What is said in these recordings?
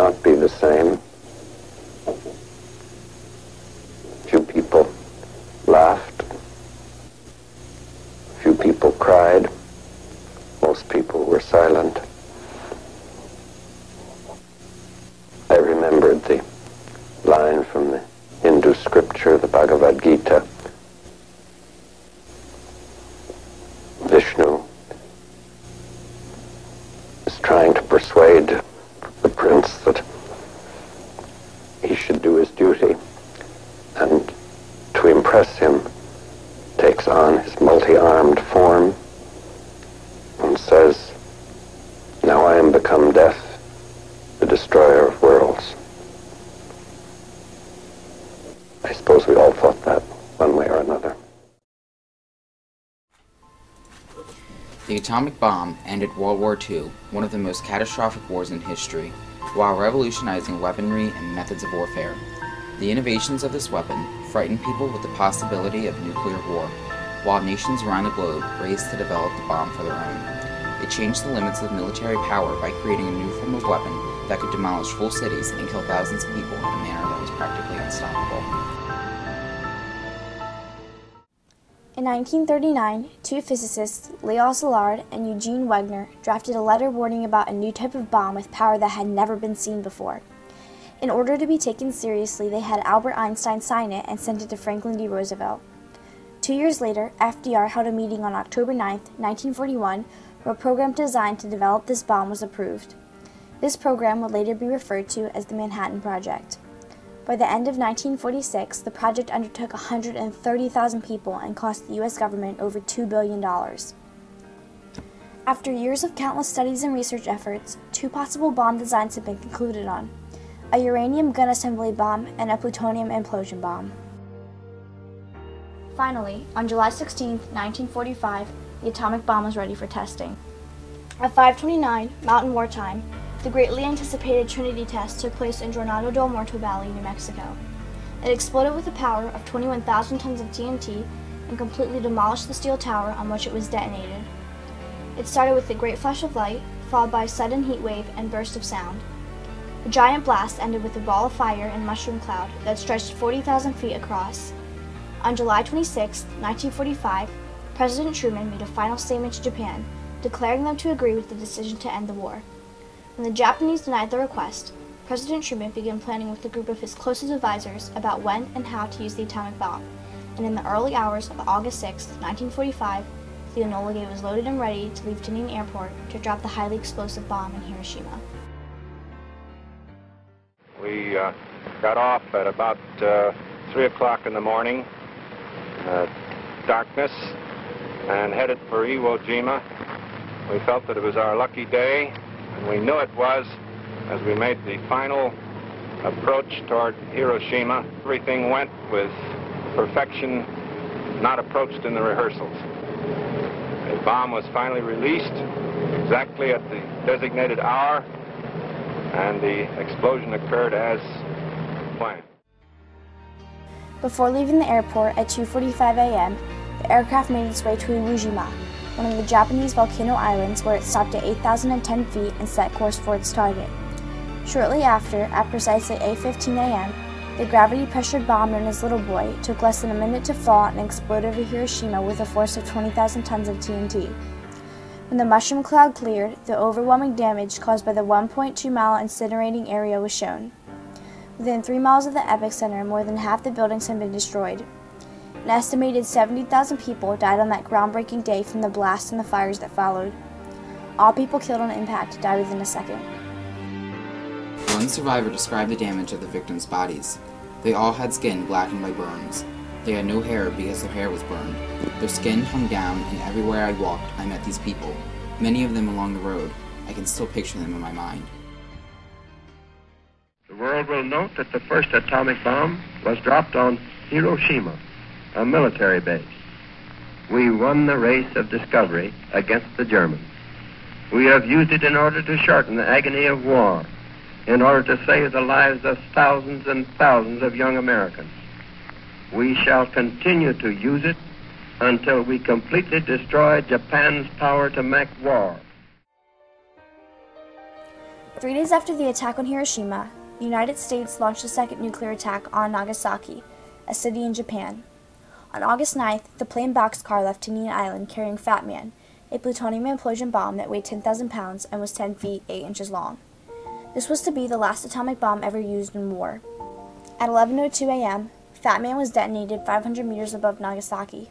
not be the same. Few people laughed. Few people cried. Most people were silent. I remembered the line from the Hindu scripture, the Bhagavad Gita. Vishnu is trying to persuade the prince that he should do his duty and to impress him takes on his multi-armed form and says, Now I am become death, the destroyer of worlds. I suppose we all thought that one way or another. The atomic bomb ended World War II, one of the most catastrophic wars in history, while revolutionizing weaponry and methods of warfare. The innovations of this weapon frightened people with the possibility of nuclear war, while nations around the globe raced to develop the bomb for their own. It changed the limits of military power by creating a new form of weapon that could demolish full cities and kill thousands of people in a manner that was practically unstoppable. In 1939, two physicists, Leo Szilard and Eugene Wigner, drafted a letter warning about a new type of bomb with power that had never been seen before. In order to be taken seriously, they had Albert Einstein sign it and sent it to Franklin D. Roosevelt. Two years later, FDR held a meeting on October 9, 1941, where a program designed to develop this bomb was approved. This program would later be referred to as the Manhattan Project. By the end of 1946, the project undertook 130,000 people and cost the U.S. government over $2 billion. After years of countless studies and research efforts, two possible bomb designs have been concluded on a uranium gun assembly bomb and a plutonium implosion bomb. Finally, on July 16, 1945, the atomic bomb was ready for testing. At 529 Mountain War Time, the greatly anticipated Trinity test took place in Jornada del Muerto Valley, New Mexico. It exploded with a power of 21,000 tons of TNT and completely demolished the steel tower on which it was detonated. It started with a great flash of light, followed by a sudden heat wave and burst of sound. The giant blast ended with a ball of fire and mushroom cloud that stretched 40,000 feet across. On July 26, 1945, President Truman made a final statement to Japan, declaring them to agree with the decision to end the war. When the Japanese denied the request, President Truman began planning with a group of his closest advisors about when and how to use the atomic bomb, and in the early hours of August 6, 1945, the Enola Gay was loaded and ready to leave Tinian Airport to drop the highly explosive bomb in Hiroshima. We uh, got off at about uh, 3 o'clock in the morning, Uh, darkness, and headed for Iwo Jima. We felt that it was our lucky day, and we knew it was as we made the final approach toward Hiroshima. Everything went with perfection not approached in the rehearsals. The bomb was finally released exactly at the designated hour, and the explosion occurred as planned. Before leaving the airport at 2.45 a.m., the aircraft made its way to Iwo Jima, one of the Japanese volcano islands where it stopped at 8,010 feet and set course for its target. Shortly after, at precisely 8.15 a.m., the gravity-pressured bomb known as Little Boy took less than a minute to fall and explode over Hiroshima with a force of 20,000 tons of TNT. When the mushroom cloud cleared, the overwhelming damage caused by the 1.2 mile incinerating area was shown. Within three miles of the epicenter, more than half the buildings had been destroyed. An estimated 70,000 people died on that groundbreaking day from the blast and the fires that followed. All people killed on impact died within a second. One survivor described the damage of the victims' bodies. They all had skin blackened by burns. They had no hair because their hair was burned. Their skin hung down, and everywhere I walked, I met these people. Many of them along the road. I can still picture them in my mind. World will note that the first atomic bomb was dropped on Hiroshima, a military base. We won the race of discovery against the Germans. We have used it in order to shorten the agony of war, in order to save the lives of thousands and thousands of young Americans. We shall continue to use it until we completely destroy Japan's power to make war. Three days after the attack on Hiroshima, the United States launched a second nuclear attack on Nagasaki, a city in Japan. On August 9th, the plane Bockscar left Tinian Island carrying Fat Man, a plutonium implosion bomb that weighed 10,000 pounds and was 10 feet 8 inches long. This was to be the last atomic bomb ever used in war. At 11.02 a.m., Fat Man was detonated 500 meters above Nagasaki.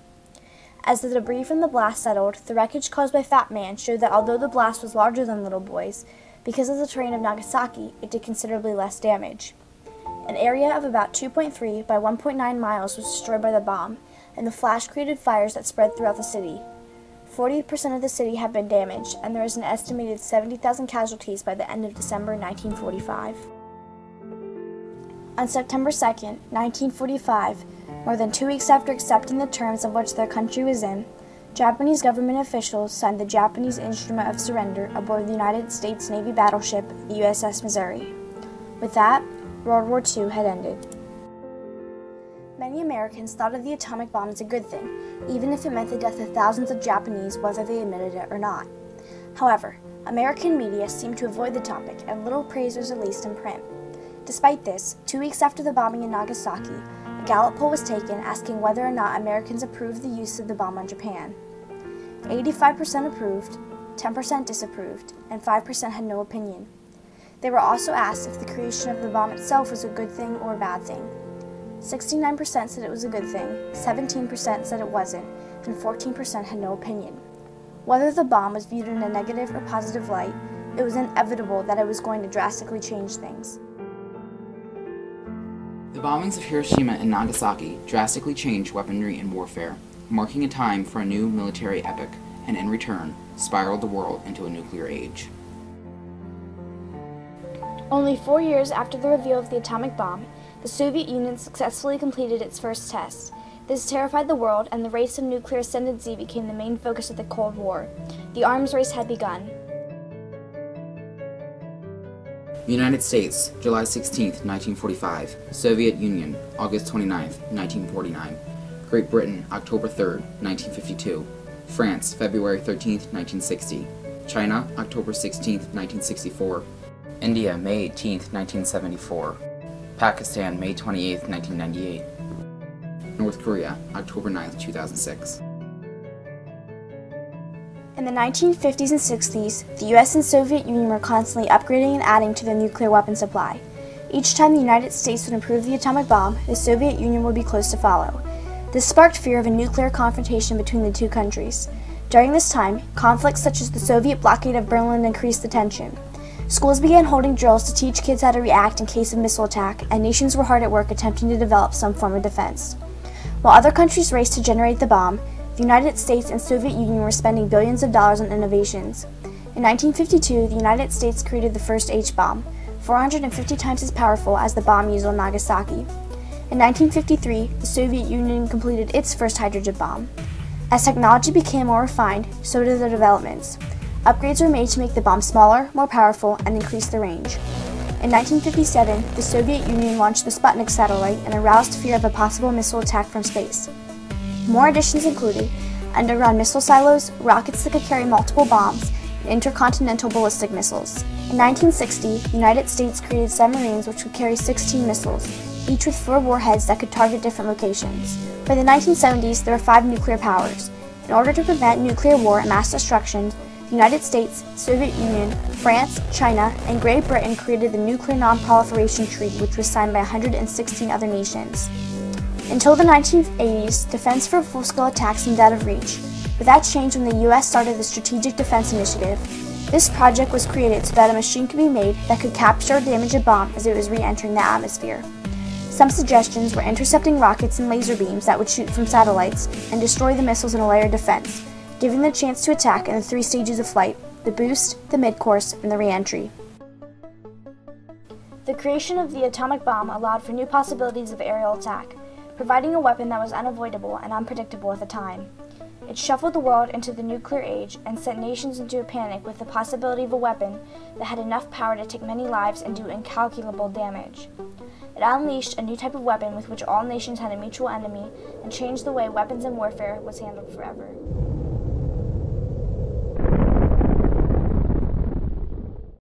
As the debris from the blast settled, the wreckage caused by Fat Man showed that although the blast was larger than Little Boy's, because of the terrain of Nagasaki, it did considerably less damage. An area of about 2.3 by 1.9 miles was destroyed by the bomb, and the flash created fires that spread throughout the city. 40% of the city had been damaged, and there was an estimated 70,000 casualties by the end of December 1945. On September 2, 1945, more than two weeks after accepting the terms of which their country was in, Japanese government officials signed the Japanese Instrument of Surrender aboard the United States Navy battleship, the USS Missouri. With that, World War II had ended. Many Americans thought of the atomic bomb as a good thing, even if it meant the death of thousands of Japanese, whether they admitted it or not. However, American media seemed to avoid the topic, and little praise was released in print. Despite this, two weeks after the bombing in Nagasaki, a Gallup poll was taken asking whether or not Americans approved the use of the bomb on Japan. 85% approved, 10% disapproved, and 5% had no opinion. They were also asked if the creation of the bomb itself was a good thing or a bad thing. 69% said it was a good thing, 17% said it wasn't, and 14% had no opinion. Whether the bomb was viewed in a negative or positive light, it was inevitable that it was going to drastically change things. The bombings of Hiroshima and Nagasaki drastically changed weaponry and warfare, marking a time for a new military epic, and in return, spiraled the world into a nuclear age. Only four years after the reveal of the atomic bomb, the Soviet Union successfully completed its first test. This terrified the world, and the race of nuclear ascendancy became the main focus of the Cold War. The arms race had begun. United States, July 16, 1945. Soviet Union, August 29, 1949. Great Britain, October 3, 1952. France, February 13, 1960. China, October 16, 1964. India, May 18, 1974. Pakistan, May 28, 1998. North Korea, October 9, 2006. In the 1950s and 60s, the US and Soviet Union were constantly upgrading and adding to their nuclear weapon supply. Each time the United States would improve the atomic bomb, the Soviet Union would be close to follow. This sparked fear of a nuclear confrontation between the two countries. During this time, conflicts such as the Soviet blockade of Berlin increased the tension. Schools began holding drills to teach kids how to react in case of missile attack, and nations were hard at work attempting to develop some form of defense. While other countries raced to generate the bomb, the United States and Soviet Union were spending billions of dollars on innovations. In 1952, the United States created the first H-bomb, 450 times as powerful as the bomb used on Nagasaki. In 1953, the Soviet Union completed its first hydrogen bomb. As technology became more refined, so did the developments. Upgrades were made to make the bomb smaller, more powerful, and increase the range. In 1957, the Soviet Union launched the Sputnik satellite and aroused fear of a possible missile attack from space. More additions included underground missile silos, rockets that could carry multiple bombs, and intercontinental ballistic missiles. In 1960, the United States created submarines which could carry 16 missiles, each with four warheads that could target different locations. By the 1970s, there were five nuclear powers. In order to prevent nuclear war and mass destruction, the United States, Soviet Union, France, China, and Great Britain created the Nuclear Non-Proliferation Treaty, which was signed by 116 other nations. Until the 1980s, defense for full-scale attacks seemed out of reach, but that changed when the U.S. started the Strategic Defense Initiative. This project was created so that a machine could be made that could capture or damage a bomb as it was re-entering the atmosphere. Some suggestions were intercepting rockets and laser beams that would shoot from satellites and destroy the missiles in a layered defense, giving the chance to attack in the three stages of flight the boost, the mid-course, and the re-entry. The creation of the atomic bomb allowed for new possibilities of aerial attack, providing a weapon that was unavoidable and unpredictable at the time. It shuffled the world into the nuclear age and sent nations into a panic with the possibility of a weapon that had enough power to take many lives and do incalculable damage. It unleashed a new type of weapon with which all nations had a mutual enemy and changed the way weapons and warfare was handled forever.